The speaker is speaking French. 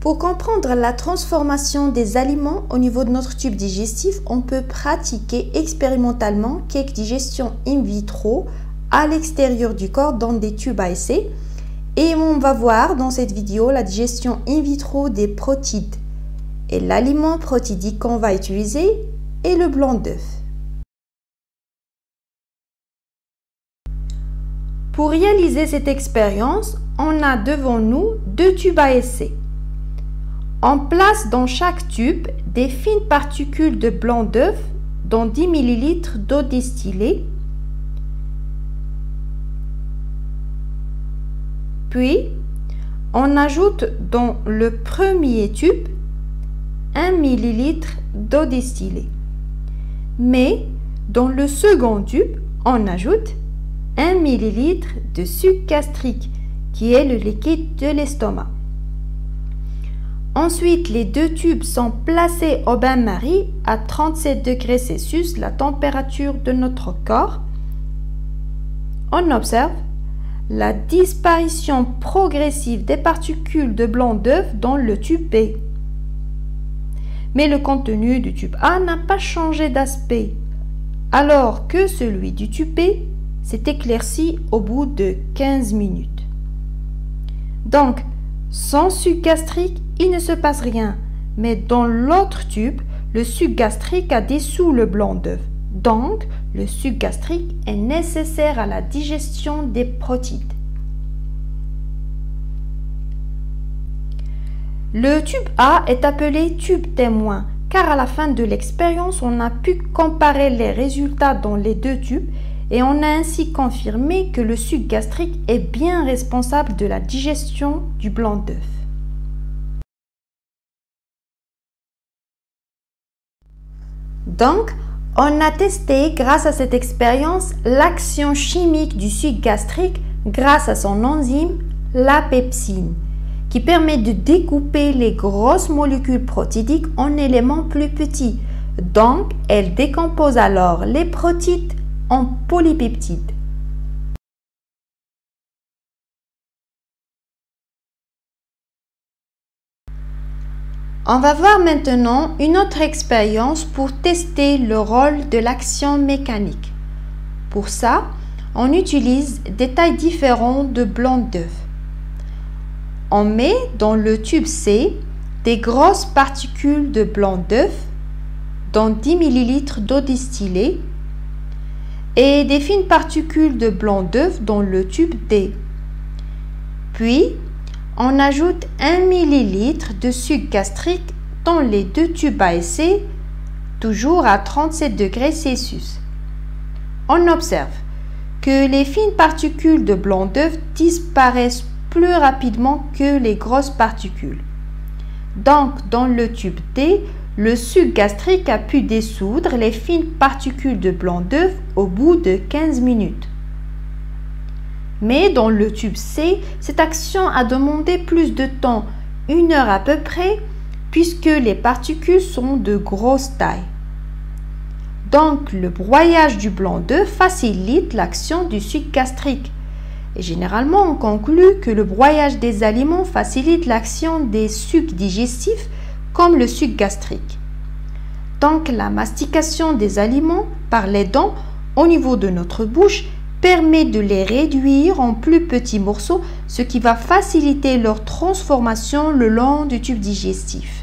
Pour comprendre la transformation des aliments au niveau de notre tube digestif, on peut pratiquer expérimentalement quelques digestions in vitro à l'extérieur du corps dans des tubes à essai. Et on va voir dans cette vidéo la digestion in vitro des protides. Et l'aliment protidique qu'on va utiliser est le blanc d'œuf. Pour réaliser cette expérience, on a devant nous deux tubes à essai. On place dans chaque tube des fines particules de blanc d'œuf dans 10 ml d'eau distillée. Puis, on ajoute dans le premier tube 1 ml d'eau distillée. Mais dans le second tube, on ajoute 1 ml de sucre gastrique, qui est le liquide de l'estomac. Ensuite, les deux tubes sont placés au bain-marie à 37 degrés Celsius, la température de notre corps. On observe la disparition progressive des particules de blanc d'œuf dans le tube B. Mais le contenu du tube A n'a pas changé d'aspect, alors que celui du tube B s'est éclairci au bout de 15 minutes. Donc, sans sucre gastrique, il ne se passe rien. Mais dans l'autre tube, le sucre gastrique a dessous le blanc d'œuf. Donc, le sucre gastrique est nécessaire à la digestion des protides. Le tube A est appelé tube témoin car à la fin de l'expérience, on a pu comparer les résultats dans les deux tubes et on a ainsi confirmé que le sucre gastrique est bien responsable de la digestion du blanc d'œuf. Donc, on a testé grâce à cette expérience l'action chimique du sucre gastrique grâce à son enzyme, la pepsine, qui permet de découper les grosses molécules protidiques en éléments plus petits. Donc, elle décompose alors les protides en. On va voir maintenant une autre expérience pour tester le rôle de l'action mécanique. Pour ça, on utilise des tailles différentes de blanc d'œuf. On met dans le tube C des grosses particules de blanc d'œuf dans 10 ml d'eau distillée et des fines particules de blanc d'œuf dans le tube D. Puis, on ajoute 1 ml de sucre gastrique dans les deux tubes à essai, toujours à 37 degrés Celsius. On observe que les fines particules de blanc d'œuf disparaissent plus rapidement que les grosses particules. Donc, dans le tube D, le sucre gastrique a pu dissoudre les fines particules de blanc d'œuf au bout de 15 minutes. Mais dans le tube C, cette action a demandé plus de temps, une heure à peu près, puisque les particules sont de grosse taille. Donc, le broyage du blanc d'œuf facilite l'action du sucre gastrique. Généralement, on conclut que le broyage des aliments facilite l'action des sucs digestifs comme le sucre gastrique. Donc la mastication des aliments par les dents au niveau de notre bouche permet de les réduire en plus petits morceaux, ce qui va faciliter leur transformation le long du tube digestif.